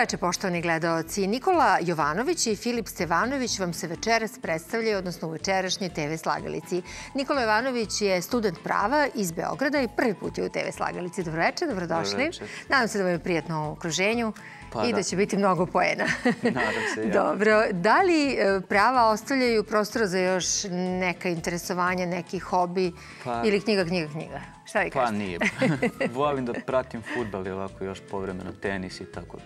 Večer, poštovani gledalci. Nikola Jovanović i Filip Stevanović vam se večeras predstavljaju, odnosno u večerašnjoj TV Slagalici. Nikola Jovanović je student prava iz Beograda i prvi put je u TV Slagalici. Dobro večer, dobrodošli. Dobro. Nadam se da vam je prijatno u okruženju Pa i da da. će biti mnogo poena. Nadam se, ja. Dobro. Da li e, prava ostavljaju prostora za još neka interesovanja, neki hobi Pa- ili knjiga, knjiga, knjiga? Šta vi Pa kažete? nije. Volim da pratim futbal i ovako još povremeno tenis i tako.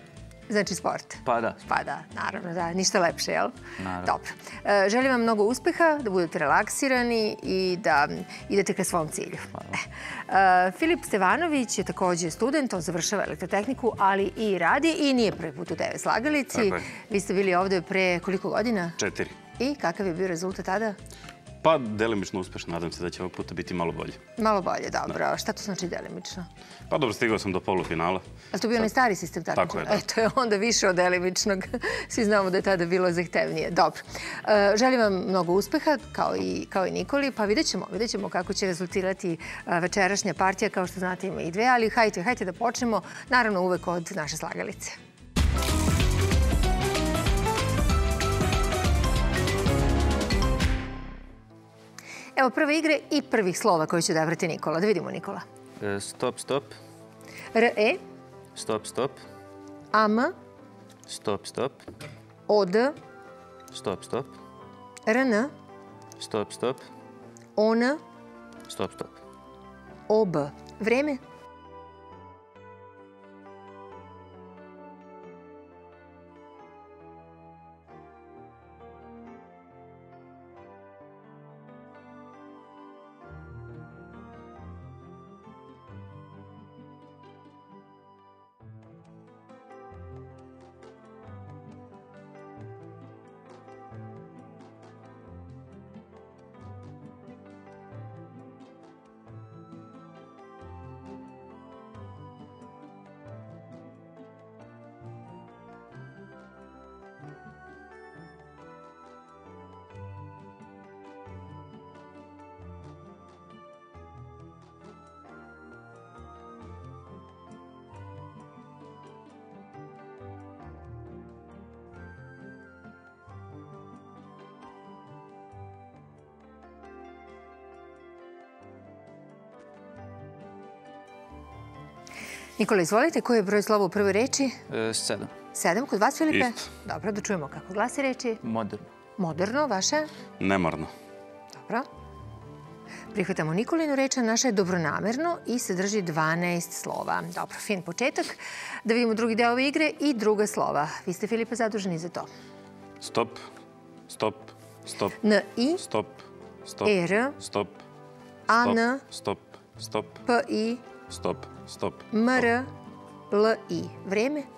Znači sport. Pa da. Pa da, naravno, da. Ništa lepše, jel? Naravno. Dobro. E, želim vam mnogo uspeha, da budete relaksirani i da idete ka svom cilju. E, Filip Stevanović je takođe student, on završava elektrotehniku, ali i radi i nije prvi put u TV Slagalici. Tako je. Vi ste bili ovde pre koliko godina? Četiri. I kakav je bio rezultat tada? Pa, delimično uspešno. Nadam se da će ovog puta biti malo bolje. Malo bolje, dobro. Šta to znači delimično? Pa dobro, stigao sam do polufinala. A to bio onaj stari sistem takmičenja? Tako je, da. E, to je onda više od delimičnog. Svi znamo da je tada bilo zahtevnije. Dobro. E, želim vam mnogo uspeha, kao i, kao i Nikoli, pa vidjet ćemo, vidjet ćemo kako će rezultirati e, večerašnja partija. Kao što znate ima i dve, ali hajte, hajte da počnemo. Naravno, uvek od naše slagalice. Evo prve igre i prvih slova koje će odabrati Nikola. Da vidimo, Nikola. E, Stop, stop. R-E, Stop, stop. A-M, Stop, stop. O-D, Stop, stop. R-N, Stop, stop. O-N, Stop, stop. OB. Vreme? Nikola, izvolite, koji je broj slova u prvoj reči? E, sedam. Sedam. Kod vas, Filipe? Isto. Dobro, da čujemo kako glasi reči. Moderno. Moderno, vaše? Nemarno. Dobro. Prihvatamo Nikolinu reč, a naša je dobronamerno i sadrži 12 slova. Dobro, fin početak. Da vidimo drugi deo ove igre i druga slova. Vi ste, Filipe, zaduženi za to. Stop. Stop. Stop. N, I, Stop. Stop. R, Stop. A, Stop. N, Stop. Stop. P, I, Stop. Stop. M, R, L, I.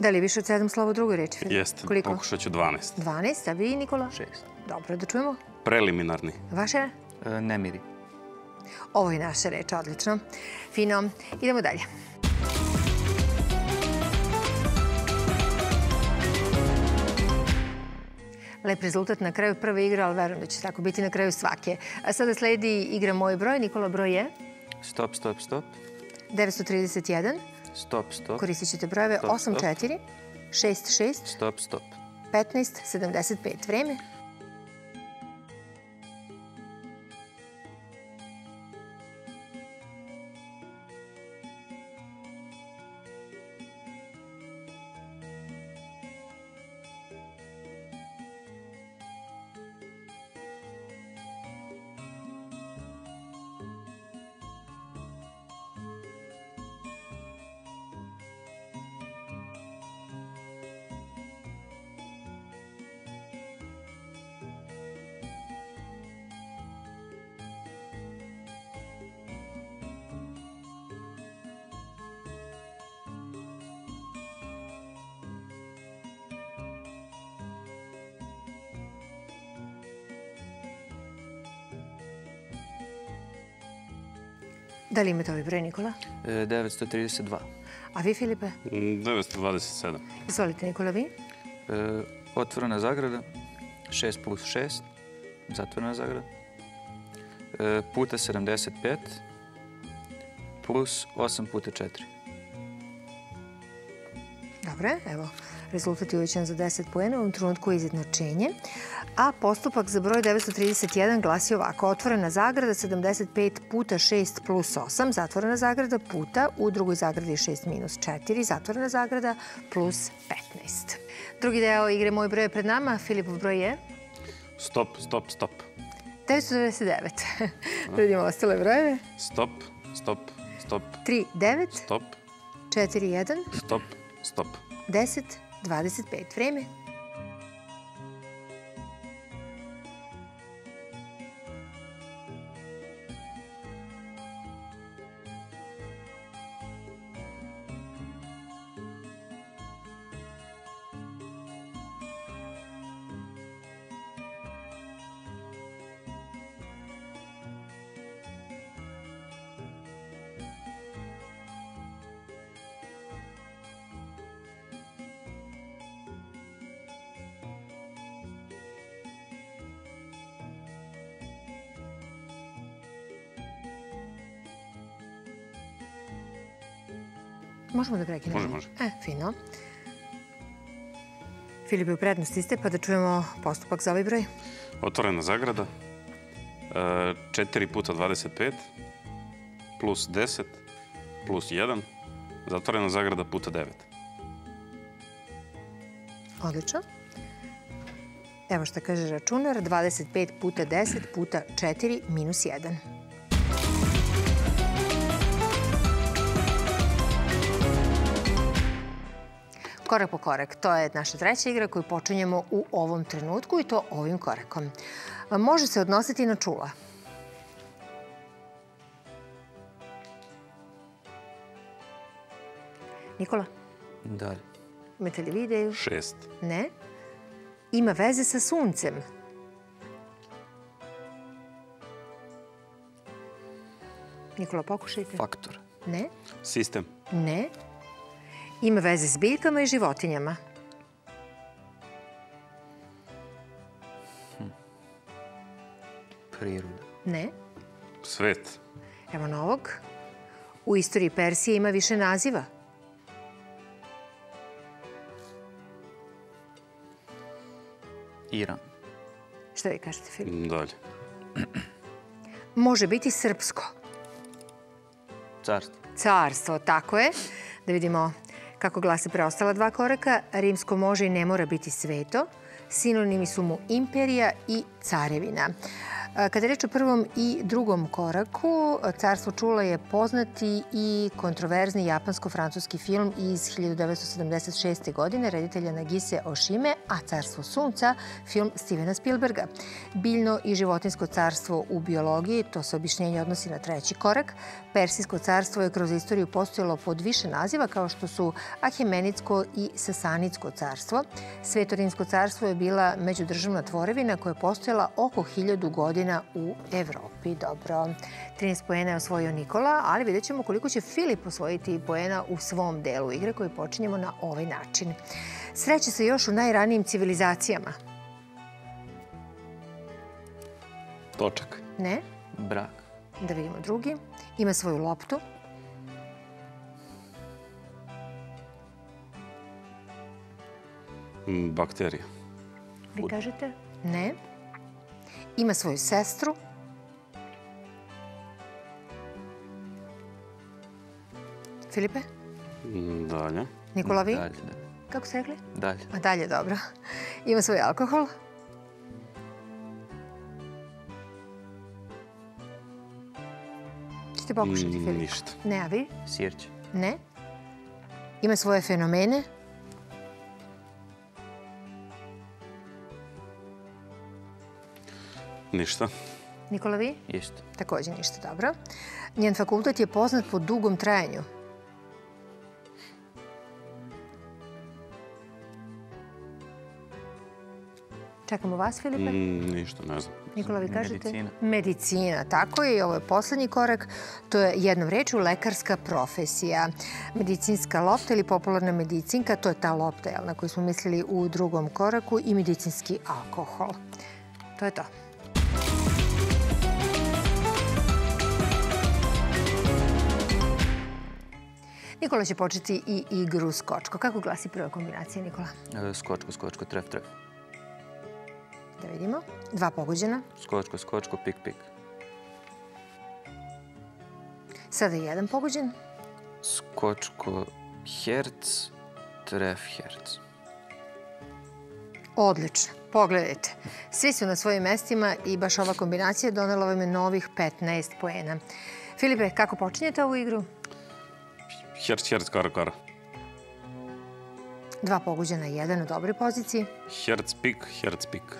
Da li je više od sedam slova u drugoj reči? Jeste. Koliko? Pokušat ću 12. 12, a vi, Nikola? Šest. Dobro, da čujemo. Preliminarni. Vaše? E, nemiri. Ovo je naša reč, odlično. Fino. Idemo dalje. Lep rezultat na kraju prve igre, ali verujem da će tako biti na kraju svake. A sada sledi igra Moj broj. Nikola broj je Stop, stop, stop. 931. Stop, stop. Koristit ćete brojeve Stop, stop. 84, 66, Stop, stop. 15, 75. Vreme? Da li imate ovaj broj, Nikola? E, 932. A vi, Filipe? Mm, 927. Izvolite, Nikola, vi? E, otvorena zagrada, 6 plus 6, zatvorena zagrada, e, puta 75, plus 8 puta 4. Dobre, evo, rezultat je uvećan za 10 pojena, u ovom trenutku je izjednačenje. A postupak za broj 931 glasi ovako. Otvorena zagrada 75 puta 6 plus 8, zatvorena zagrada puta u drugoj zagradi 6 minus 4, zatvorena zagrada plus 15. Drugi deo igre Moj broj je pred nama. Filipov broj je Stop, stop, stop. 999. da vidimo ostale brojeve. Stop, stop, stop, 3, 9, stop, 4, 1, stop, stop. 10, 25. Vreme. Možemo da prekinemo? Može, može. E, fino. Filipe, u prednosti ste, pa da čujemo postupak za ovaj broj. Otvorena zagrada. E, 4 puta 25 plus 10 plus 1. Zatvorena zagrada puta 9. Odlično. Evo šta kaže računar, 25 puta 10 puta 4 minus 1. Korak po korak, to je naša treća igra koju počinjemo u ovom trenutku i to ovim korakom. Može se odnositi na čula. Nikola, Dalje. imate li vi ideju? 6. Ne. Ima veze sa suncem. Nikola, pokušajte. Faktor. Ne. Sistem. Ne. Ima veze s biljkama i životinjama. Priroda. Ne. Svet. Evo novog. U istoriji Persije ima više naziva. Iran. Šta vi kažete, Filip? Dalje. Može biti srpsko. Carstvo. Carstvo, tako je. Da vidimo kako glase preostala dva koraka. Rimsko može i ne mora biti sveto. Sinonimi su mu imperija i carevina. Kada je reč o prvom i drugom koraku, Carstvo čula je poznati i kontroverzni japansko-francuski film iz 1976. godine reditelja Nagise Oshime, a Carstvo sunca, film Stevena Spielberga. Biljno i životinsko carstvo u biologiji, to se objašnjenje odnosi na treći korak. Persijsko carstvo je kroz istoriju postojalo pod više naziva kao što su Ahemenidsko i Sasanidsko carstvo. Svetorinsko carstvo je bila međudržavna tvorevina koja je postojala oko hiljadu godina u Evropi. Dobro, 13 poena je osvojio Nikola, ali vidjet ćemo koliko će Filip osvojiti poena u svom delu igre koju počinjemo na ovaj način. Sreće se još u najranijim civilizacijama. Točak. Ne? Brak. Da vidimo drugi. Ima svoju loptu. Bakterija. Vi kažete? Ne. Ima svoju sestru. Filipe? Mm, Dalje. Nikola, vi? Dalje, dalje. Kako ste rekli? Dalje. A dalje, dobro. Ima svoj alkohol. Ćete pokušati, Mm, Filip? Ništa. Ne, a vi? Sirće. Ne. Ima svoje fenomene. Ništa. Nikola, vi? Isto. Takođe ništa dobro. Njen fakultet je poznat po dugom trajanju. Čekamo vas, Filipe. Mm, ništa, ne znam. Nikola, vi kažete? Medicina. Medicina, tako je. I ovo je poslednji korak. To je jednom reču lekarska profesija. Medicinska lopta ili popularna medicinka, to je ta lopta jel, na koju smo mislili u drugom koraku i medicinski alkohol. To je to. Nikola će početi i igru skočko. Kako glasi prva kombinacija, Nikola? E, Skočko, skočko, tref, tref. Da vidimo. Dva pogođena. Skočko, skočko, pik, pik. Sada jedan pogođen. Skočko, herc, tref, herc. Odlično. Pogledajte. Svi su na svojim mestima i baš ova kombinacija donela vam je novih 15 poena. Filipe, kako počinjete ovu igru? Herc, herc, kara, kara. Dva pogođena, jedan u dobroj poziciji. Herc, pik, herc, pik.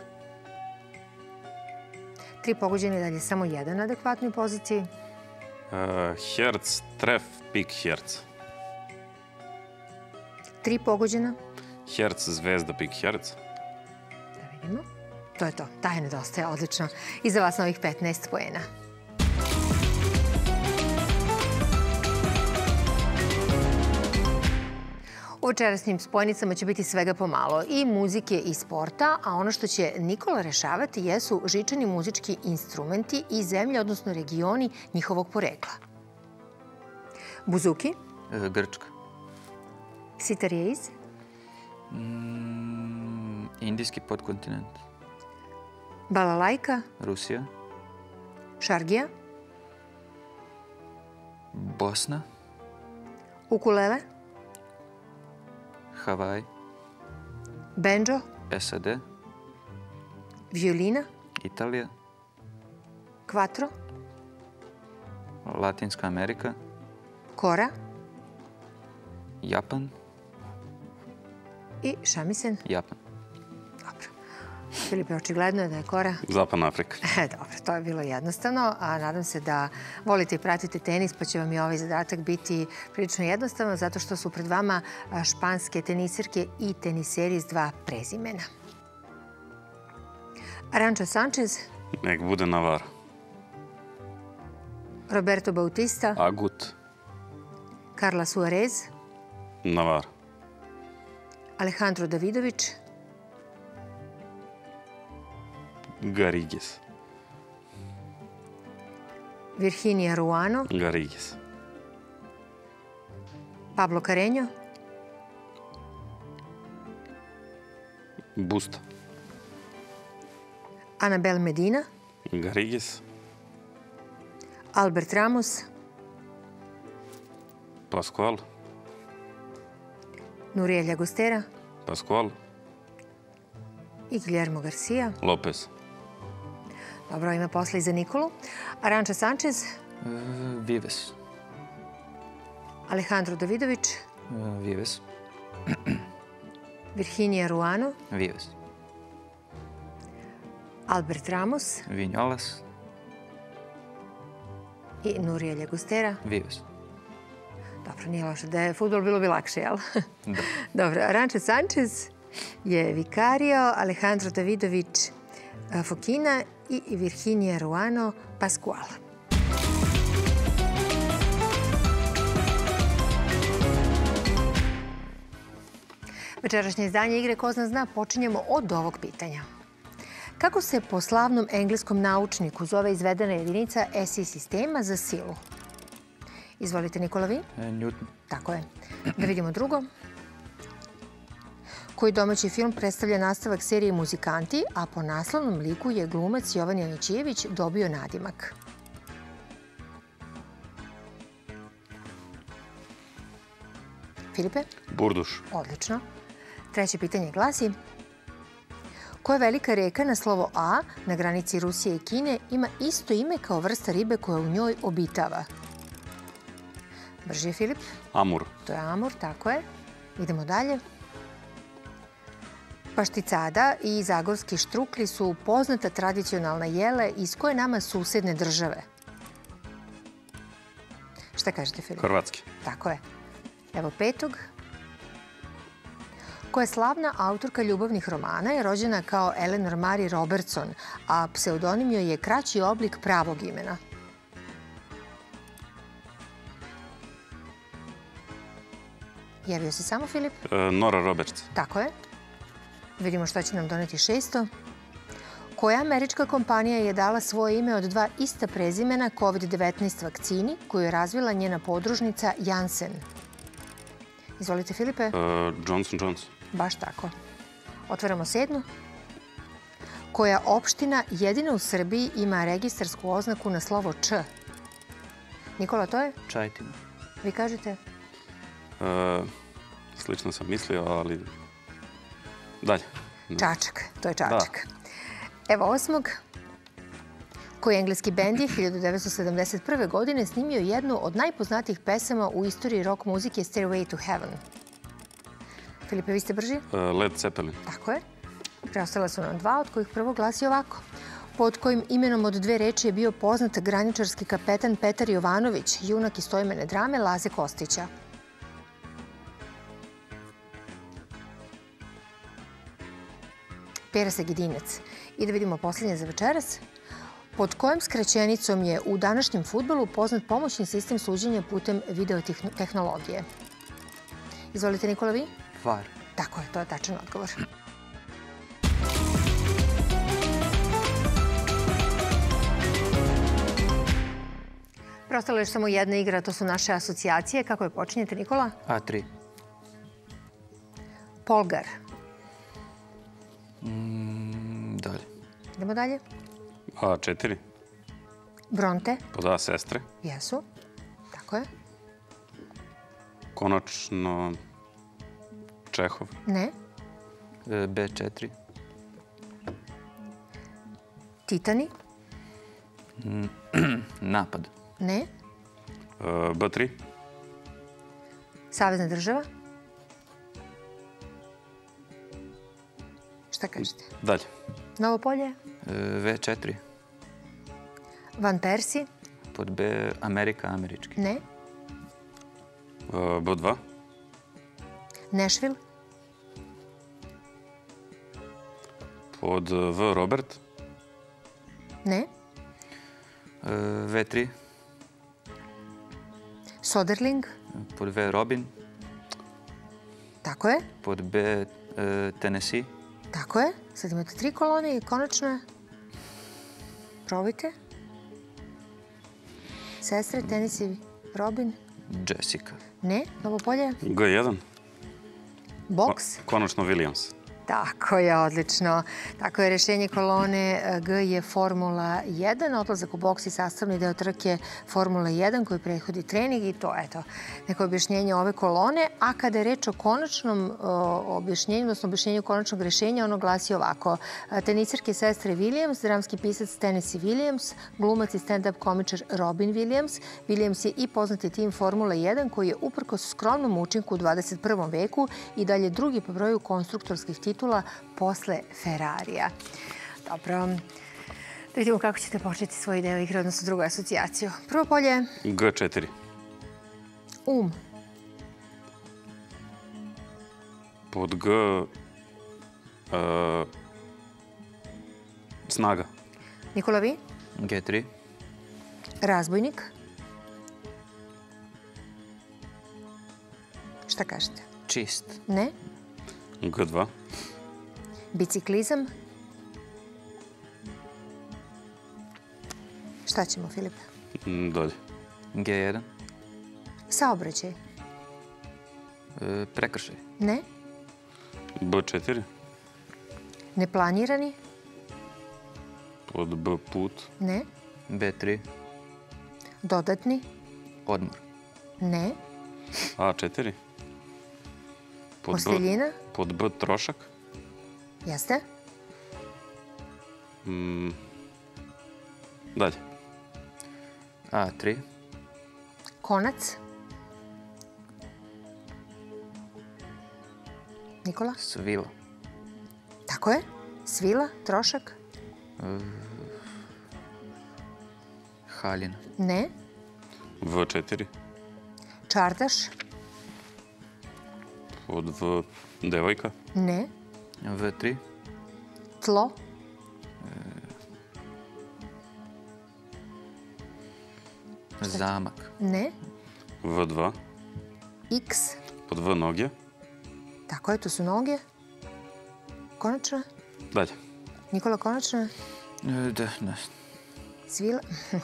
Tri pogođene, dalje samo jedan u adekvatnoj poziciji. Uh, herc, tref, pik, herc. Tri pogođena. Herc, zvezda, pik, herc. Da vidimo. To je to. Taj nedostaje. Odlično. I za vas novih 15 poena. U večerasnim spojnicama će biti svega pomalo i muzike i sporta, a ono što će Nikola rešavati jesu žičani muzički instrumenti i zemlje, odnosno regioni njihovog porekla. Buzuki, E, Grčka. sitarijez, Mm, Indijski podkontinent. balalajka, Rusija. šargija, Bosna. ukulele, Havaj. benđo, SAD. violina, Italija. kvatro, Latinska Amerika. kora Japan. i šamisen. Japan. Filipe, očigledno je da je kora Zapadna Afrika. E, dobro, to je bilo jednostavno, a nadam se da volite i pratite tenis, pa će vam i ovaj zadatak biti prilično jednostavno, zato što su pred vama španske tenisirke i teniseri s dva prezimena. Aranča Sanchez, Nek bude Navar. Roberto Bautista, Agut, Carla Suarez, Navar. Alejandro Davidović, Garigues. Virginia Ruano, Garigues. Pablo Carreño, Busta. Anabel Medina, Garigues. Albert Ramos, Pascual. Nuriel Llagostera Pascual. i Guillermo Garcia. Lopez. Dobro, ima posla i za Nikolu. Aranča Sanchez, E, Vives. Alejandro Davidović, E, Vives. Virginia Ruano, Vives. Albert Ramos Vinjolas. i Nurija Ljagostera. Vives. Dobro, nije loše da je futbol bilo bi lakše, jel? Da. Dobro, Aranča Sanchez je Vicario, Alejandro Davidović eh, Fokina i Virginia Ruano Pascual. Večerašnje izdanje igre Ko zna zna počinjemo od ovog pitanja. Kako se po slavnom engleskom naučniku zove izvedena jedinica SI sistema za silu? Izvolite, Nikola, vi. E, Newton. Tako je. Da vidimo drugo. Koji domaći film predstavlja nastavak serije Muzikanti, a po naslovnom liku je glumac Jovan Janićijević dobio nadimak. Filipe? Burduš. Odlično. Treće pitanje glasi Koja velika reka na slovo A na granici Rusije i Kine ima isto ime kao vrsta ribe koja u njoj obitava? Brži je Filip. Amur. To je Amur, tako je. Idemo dalje. Pašticada i zagorski štrukli su poznata tradicionalna jele iz koje nama susedne države. Šta kažete, Filip? Hrvatski. Tako je. Evo petog. koja je slavna autorka ljubavnih romana je rođena kao Eleanor Mary Robertson, a pseudonim joj je kraći oblik pravog imena. Javio se samo Filip? E, Nora Roberts. Tako je. Vidimo šta će nam doneti šesto. Koja američka kompanija je dala svoje ime od dva ista prezimena COVID-19 vakcini koju je razvila njena podružnica Janssen? Izvolite, Filipe. E, Johnson Johnson. Baš tako. Otvaramo sednu. Koja opština jedina u Srbiji ima registarsku oznaku na slovo Č? Nikola, to je? Čajtina. Vi kažete? E, slično sam mislio, ali... Dalje. Čačak, to je Čačak. Evo osmog, koji engleski bend je 1971. godine snimio jednu od najpoznatijih pesama u istoriji rock muzike Stairway to Heaven. Filipe, vi ste brži? E, Led Zeppelin. Tako je. Preostala su nam dva, od kojih prvo glasi ovako. Pod kojim imenom od dve reči je bio poznat graničarski kapetan Petar Jovanović, junak iz stojmene drame Laze Kostića. Pera Segedinec. I da vidimo poslednje za večeras. Pod kojom skraćenicom je u današnjem futbolu poznat pomoćni sistem suđenja putem videotehnologije? Izvolite, Nikola, vi? VAR. Tako je, to je tačan odgovor. Prostala je još samo jedna igra, to su naše asocijacije. Kako je počinjete, Nikola? A3. Polgar. Mm, dalje. Idemo dalje. A4. Bronte. Pod A sestre. Jesu. Tako je. Konačno... Čehov. Ne. E, B4. Titani. Napad. Ne. E, B3. Savezna država. Šta kažete? Dalje. Novo polje. E, V4. Van Persi. Pod B Amerika, američki. Ne. E, B2. Nešvil. Pod V Robert. Ne. E, V3. Soderling. Pod V Robin. Tako je. Pod B e, Tennessee. Tako je. Sad imate tri kolone i konačno je... Probajte. Sestre, tenis i Robin. Jessica. Ne. Novo polje. G1. Boks. Konačno Williams. Tako je, odlično. Tako je, rešenje kolone G je Formula 1, odlazak u boks i sastavni deo trke Formula 1 koji prehodi trening i to, eto, neko objašnjenje ove kolone. A kada je reč o konačnom objašnjenju, odnosno objašnjenju konačnog rešenja, ono glasi ovako. Tenisarke sestre Williams, dramski pisac Tennessee Williams, glumac i stand-up komičar Robin Williams. Williams je i poznati tim Formula 1 koji je uprkos skromnom učinku u 21. veku i dalje drugi po broju konstruktorskih titula titula posle Ferrarija. Dobro. Da vidimo kako ćete početi svoj deo igre, odnosno drugu asocijaciju. Prvo polje. G4. Um. Pod G... Uh, snaga. Nikola, vi? G3. Razbojnik. Šta kažete? Čist. Ne. G2. Biciklizam. Šta ćemo, Filip? Mm, Dalje. G1. Saobraćaj. E, prekršaj. Ne. B4. Neplanirani. Pod B put. Ne. B3. Dodatni. Odmor. Ne. A4. Pod B, Posteljina. pod B trošak. Jeste. Mm, dalje. A3. Konac. Nikola? Svila. Tako je. Svila, trošak? Haljina. Ne. V4. Čardaš? Pod V devojka. Ne. Вътре. Тло. Е... Замък. Не. В2. Икс. Подва ноги. Да, който с ноги. Конечна. Дайте. Никола Конечна. Е, да, не. Да. Svila.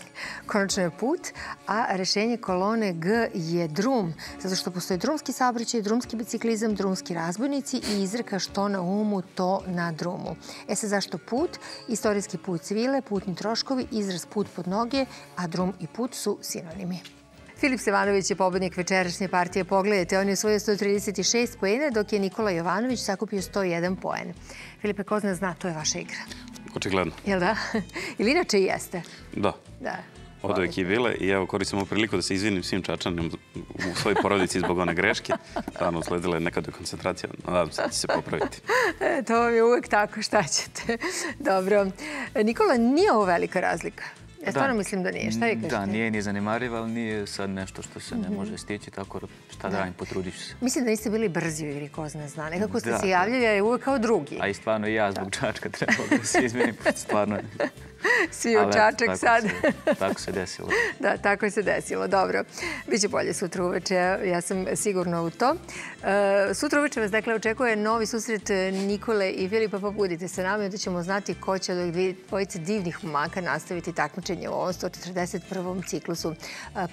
Konačno je put, a rešenje kolone G je drum, zato što postoji drumski saobraćaj, drumski biciklizam, drumski razbojnici i izreka što na umu, to na drumu. E sad zašto put? Istorijski put svile, putni troškovi, izraz put pod noge, a drum i put su sinonimi. Filip Stevanović je pobednik večerašnje partije. Pogledajte, on je osvojio 136 poena, dok je Nikola Jovanović sakupio 101 poen. Filipe, ko zna zna, to je vaša igra. Očigledno. Jel da? Ili inače i jeste? Da. Da. Od uvek je bile i evo koristim ovu priliku da se izvinim svim čačanima u svojoj porodici zbog one greške. Stvarno usledila je neka dekoncentracija. Nadam se da će se popraviti. E, to vam je uvek tako, šta ćete. Dobro. Nikola, nije ovo velika razlika. Ja stvarno mislim da nije. Šta kažete? Da, nije ni zanemariv, ali nije sad nešto što se ne može stići, tako da šta da radim, potrudit ću se. Mislim da niste bili brzi u igri, ko zna zna. Nekako ste Da, se da. javljali, ali uvek kao drugi. A i stvarno i ja zbog Čačka trebao da se izmenim, stvarno... Svi u čačak tako sad. se- Tako se desilo. Da, tako se desilo. Dobro. Biće bolje sutra uveče, ja sam sigurna u to. E, sutra uveče vas dakle očekuje novi susret Nikole i Filipa, pa budite sa nama i onda ćemo znati ko će od ovih dvojice divnih momaka nastaviti takmičenje u ovom 141. ciklusu. E,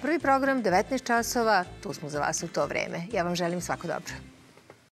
prvi program, 19 časova, tu smo za vas u to vreme. Ja vam želim svako dobro.